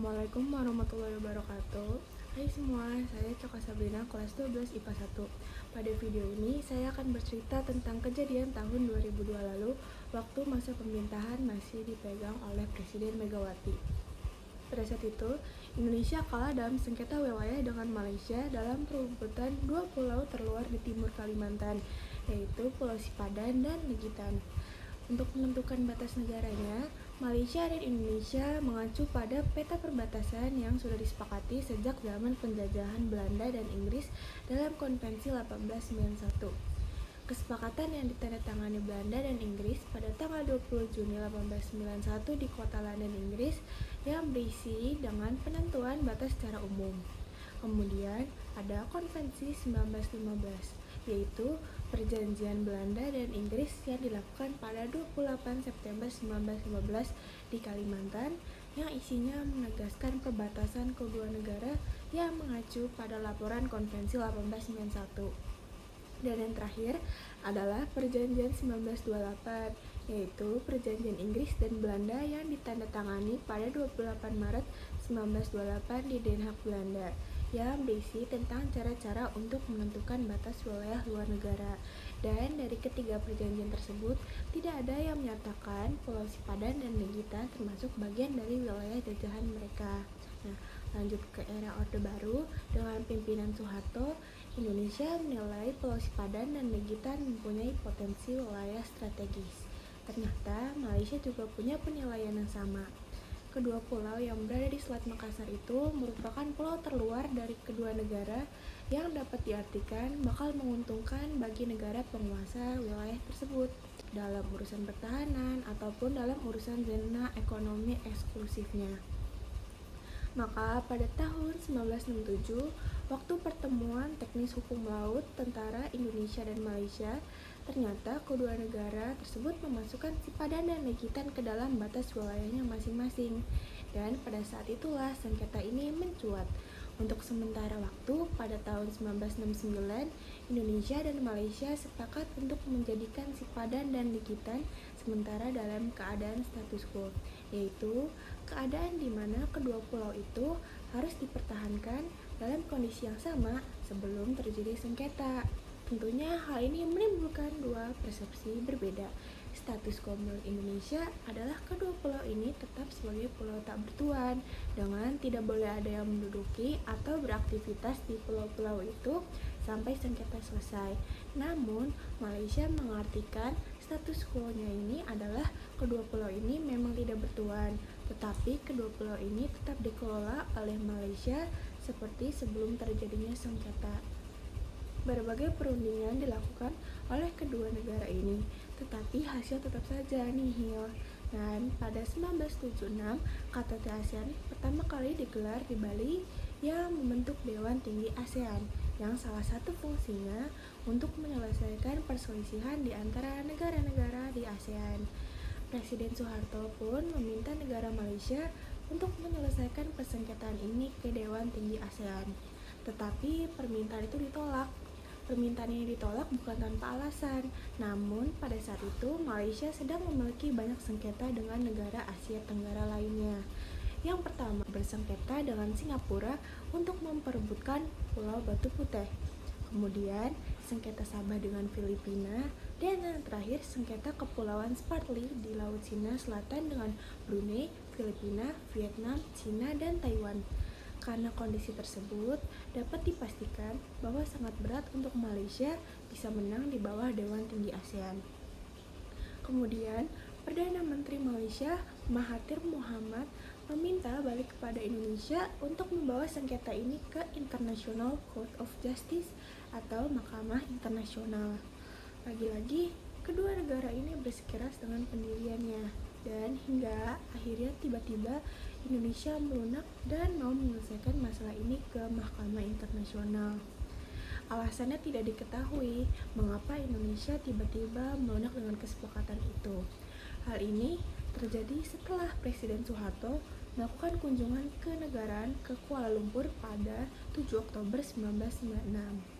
Assalamualaikum warahmatullahi wabarakatuh. Hai semua, saya Coka Sabrina kelas 12 IPA 1 Pada video ini saya akan bercerita tentang kejadian tahun 2002 lalu Waktu masa pemerintahan masih dipegang oleh Presiden Megawati. Pada saat itu, Indonesia kalah dalam sengketa wilayah dengan Malaysia dalam perebutan dua pulau terluar di timur Kalimantan yaitu Pulau Sipadan dan Legitan. Untuk menentukan batas negaranya, Malaysia dan Indonesia mengacu pada peta perbatasan yang sudah disepakati sejak zaman penjajahan Belanda dan Inggris dalam Konvensi 1891. Kesepakatan yang ditandatangani Belanda dan Inggris pada tanggal 20 Juni 1891 di kota London, Inggris yang berisi dengan penentuan batas secara umum. Kemudian ada Konvensi 1915 yaitu Perjanjian Belanda dan Inggris yang dilakukan pada 28 September 1915 di Kalimantan yang isinya menegaskan perbatasan kedua negara yang mengacu pada laporan Konvensi 1891. Dan yang terakhir adalah Perjanjian 1928, yaitu Perjanjian Inggris dan Belanda yang ditandatangani pada 28 Maret 1928 di Den Haag, Belanda yang berisi tentang cara-cara untuk menentukan batas wilayah luar negara. Dan dari ketiga perjanjian tersebut, tidak ada yang menyatakan Pulau Sipadan dan Legitan termasuk bagian dari wilayah jajahan mereka. Nah, lanjut ke era Orde Baru dengan pimpinan Soeharto, Indonesia menilai Pulau Sipadan dan Legitan mempunyai potensi wilayah strategis. Ternyata Malaysia juga punya penilaian yang sama. Kedua pulau yang berada di Selat Makassar itu merupakan pulau terluar dari kedua negara yang dapat diartikan bakal menguntungkan bagi negara penguasa wilayah tersebut dalam urusan pertahanan ataupun dalam urusan zona ekonomi eksklusifnya. Maka pada tahun 1967, waktu pertemuan teknis hukum laut tentara Indonesia dan Malaysia, ternyata kedua negara tersebut memasukkan Sipadan dan Legitan ke dalam batas wilayahnya masing-masing. Dan pada saat itulah sengketa ini mencuat. Untuk sementara waktu, pada tahun 1969, Indonesia dan Malaysia sepakat untuk menjadikan Sipadan dan Likitan sementara dalam keadaan status quo, yaitu keadaan di mana kedua pulau itu harus dipertahankan dalam kondisi yang sama sebelum terjadi sengketa. Tentunya hal ini menimbulkan dua persepsi berbeda, status quo Indonesia adalah kedua pulau ini tetap sebagai pulau tak bertuan dengan tidak boleh ada yang menduduki atau beraktivitas di pulau-pulau itu sampai sengketa selesai. Namun, Malaysia mengartikan status quo-nya ini adalah kedua pulau ini memang tidak bertuan, tetapi kedua pulau ini tetap dikelola oleh Malaysia seperti sebelum terjadinya sengketa. Berbagai perundingan dilakukan oleh kedua negara ini, tetapi hasil tetap saja nihil. Dan pada 1976, KTT ASEAN pertama kali digelar di Bali yang membentuk Dewan Tinggi ASEAN yang salah satu fungsinya untuk menyelesaikan perselisihan di antara negara-negara di ASEAN. Presiden Soeharto pun meminta negara Malaysia untuk menyelesaikan persengketaan ini ke Dewan Tinggi ASEAN. Tetapi permintaan itu ditolak Permintaan ini ditolak bukan tanpa alasan, namun pada saat itu Malaysia sedang memiliki banyak sengketa dengan negara Asia Tenggara lainnya. Yang pertama, bersengketa dengan Singapura untuk memperebutkan Pulau Batu Putih. Kemudian, sengketa Sabah dengan Filipina, dan yang terakhir, sengketa Kepulauan Spratly di Laut Cina Selatan dengan Brunei, Filipina, Vietnam, Cina, dan Taiwan. Karena kondisi tersebut, dapat dipastikan bahwa sangat berat untuk Malaysia bisa menang di bawah Dewan Tinggi ASEAN. Kemudian, Perdana Menteri Malaysia Mahathir Muhammad meminta balik kepada Indonesia untuk membawa sengketa ini ke International Court of Justice atau Mahkamah Internasional. Lagi-lagi, kedua negara ini bersikeras dengan pendiriannya dan hingga akhirnya tiba-tiba Indonesia melunak dan mau menyelesaikan masalah ini ke Mahkamah Internasional. Alasannya tidak diketahui mengapa Indonesia tiba-tiba melunak dengan kesepakatan itu. Hal ini terjadi setelah Presiden Soeharto melakukan kunjungan ke negaraan ke Kuala Lumpur pada 7 Oktober 1996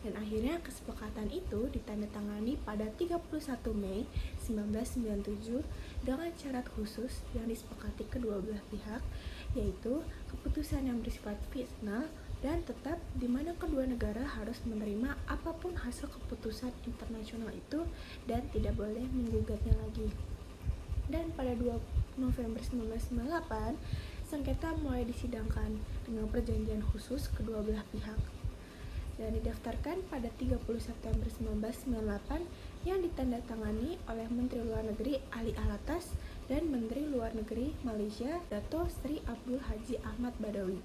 dan akhirnya kesepakatan itu ditandatangani pada 31 Mei 1997 dengan syarat khusus yang disepakati kedua belah pihak yaitu keputusan yang bersifat final dan tetap di mana kedua negara harus menerima apa pun hasil keputusan internasional itu dan tidak boleh menggugatnya lagi. Dan pada 2 November 1998, sengketa mulai disidangkan dengan perjanjian khusus kedua belah pihak dan didaftarkan pada 30 September 1998 yang ditandatangani oleh Menteri Luar Negeri Ali Alatas dan Menteri Luar Negeri Malaysia Dato Sri Abdul Haji Ahmad Badawi.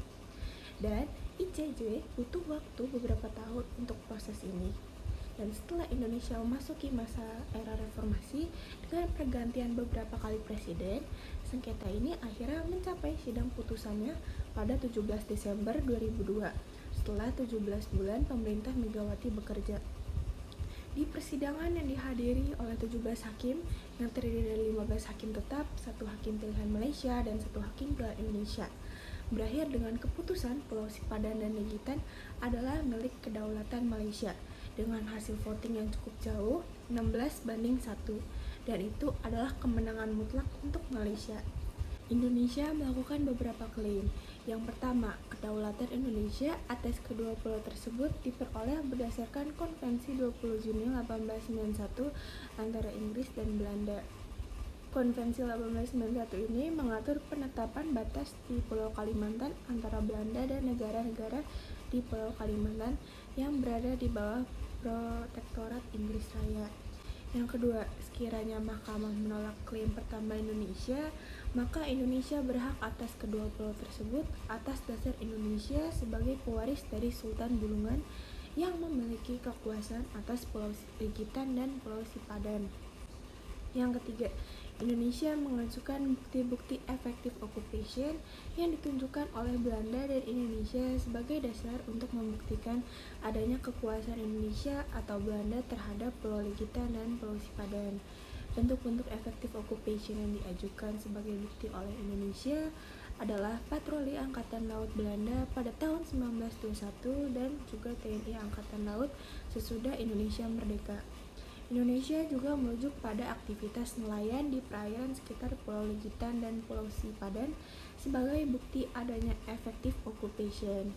Dan ICJ butuh waktu beberapa tahun untuk proses ini. Dan setelah Indonesia memasuki masa era reformasi dengan pergantian beberapa kali presiden, sengketa ini akhirnya mencapai sidang putusannya pada 17 Desember 2002 setelah 17 bulan pemerintah Megawati bekerja. Di persidangan yang dihadiri oleh 17 hakim yang terdiri dari 15 hakim tetap, satu hakim pilihan Malaysia, dan satu hakim pilihan Indonesia, berakhir dengan keputusan Pulau Sipadan dan Legitan adalah milik kedaulatan Malaysia dengan hasil voting yang cukup jauh 16 banding 1 dan itu adalah kemenangan mutlak untuk Malaysia. Indonesia melakukan beberapa klaim. Yang pertama, kedaulatan Indonesia atas kedua pulau tersebut diperoleh berdasarkan Konvensi 20 Juni 1891 antara Inggris dan Belanda. Konvensi 1891 ini mengatur penetapan batas di Pulau Kalimantan antara Belanda dan negara-negara di Pulau Kalimantan yang berada di bawah protektorat Inggris Raya. Yang kedua, sekiranya mahkamah menolak klaim pertama Indonesia, maka Indonesia berhak atas kedua pulau tersebut atas dasar Indonesia sebagai pewaris dari Sultan Bulungan yang memiliki kekuasaan atas Pulau Legitan dan Pulau Sipadan. Yang ketiga, Indonesia mengajukan bukti-bukti efektif occupation yang ditunjukkan oleh Belanda dan Indonesia sebagai dasar untuk membuktikan adanya kekuasaan Indonesia atau Belanda terhadap Pulau Legitan dan Pulau Sipadan. Bentuk-bentuk efektif occupation yang diajukan sebagai bukti oleh Indonesia adalah patroli Angkatan Laut Belanda pada tahun 1921 dan juga TNI Angkatan Laut sesudah Indonesia merdeka. Indonesia juga merujuk pada aktivitas nelayan di perairan sekitar Pulau Legitan dan Pulau Sipadan sebagai bukti adanya efektif occupation.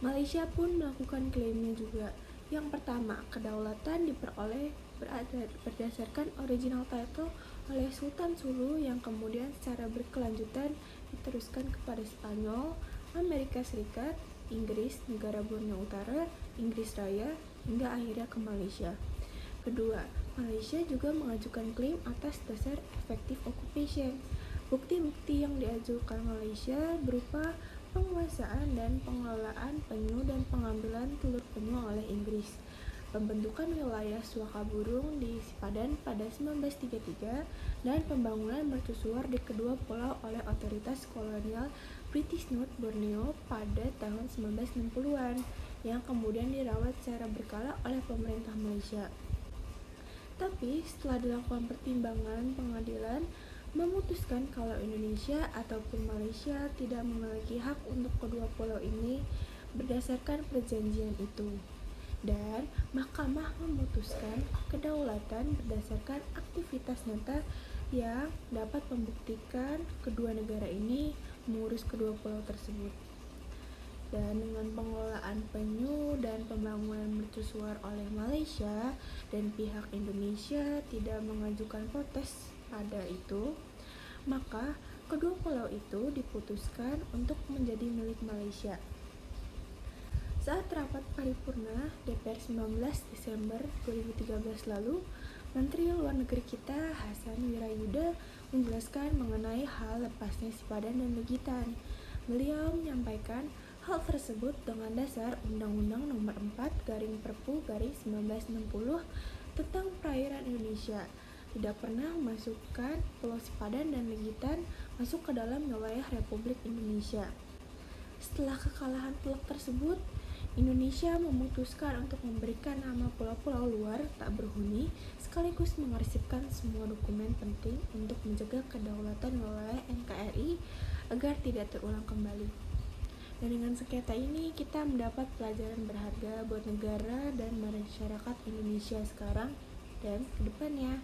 Malaysia pun melakukan klaimnya juga. Yang pertama, kedaulatan diperoleh berdasarkan original title oleh Sultan Sulu yang kemudian secara berkelanjutan diteruskan kepada Spanyol, Amerika Serikat, Inggris, negara Borneo Utara, Inggris Raya, hingga akhirnya ke Malaysia. Kedua, Malaysia juga mengajukan klaim atas dasar efektif occupation. Bukti-bukti yang diajukan Malaysia berupa penguasaan dan pengelolaan penyu dan pengambilan telur penyu oleh Inggris pembentukan wilayah suaka burung di Sipadan pada 1933 dan pembangunan mercusuar di kedua pulau oleh otoritas kolonial British North Borneo pada tahun 1960-an yang kemudian dirawat secara berkala oleh pemerintah Malaysia. Tapi setelah dilakukan pertimbangan pengadilan memutuskan kalau Indonesia ataupun Malaysia tidak memiliki hak untuk kedua pulau ini berdasarkan perjanjian itu dan mahkamah memutuskan kedaulatan berdasarkan aktivitas nyata yang dapat membuktikan kedua negara ini mengurus kedua pulau tersebut. Dan dengan pengelolaan penyu dan pembangunan mercusuar oleh Malaysia dan pihak Indonesia tidak mengajukan protes pada itu, maka kedua pulau itu diputuskan untuk menjadi milik Malaysia. Saat rapat paripurna 19 Desember 2013 lalu, Menteri Luar Negeri kita Hasan Wirayuda menjelaskan mengenai hal lepasnya Sipadan dan Legitan. Beliau menyampaikan hal tersebut dengan dasar Undang-Undang Nomor 4 Garing Perpu Garing 1960 tentang perairan Indonesia tidak pernah memasukkan Pulau Sipadan dan Legitan masuk ke dalam wilayah Republik Indonesia. Setelah kekalahan teluk tersebut, Indonesia memutuskan untuk memberikan nama pulau-pulau luar tak berhuni sekaligus mengarsipkan semua dokumen penting untuk menjaga kedaulatan wilayah NKRI agar tidak terulang kembali. Dan dengan sengketa ini kita mendapat pelajaran berharga buat negara dan masyarakat Indonesia sekarang dan ke depannya.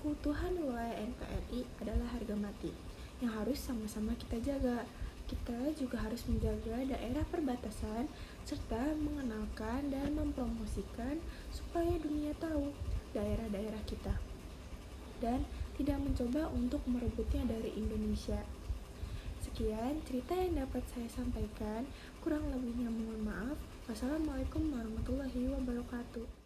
Keutuhan wilayah NKRI adalah harga mati yang harus sama-sama kita jaga. Kita juga harus menjaga daerah perbatasan serta mengenalkan dan mempromosikan supaya dunia tahu daerah-daerah kita dan tidak mencoba untuk merebutnya dari Indonesia. Sekian cerita yang dapat saya sampaikan. Kurang lebihnya mohon maaf. Wassalamualaikum warahmatullahi wabarakatuh.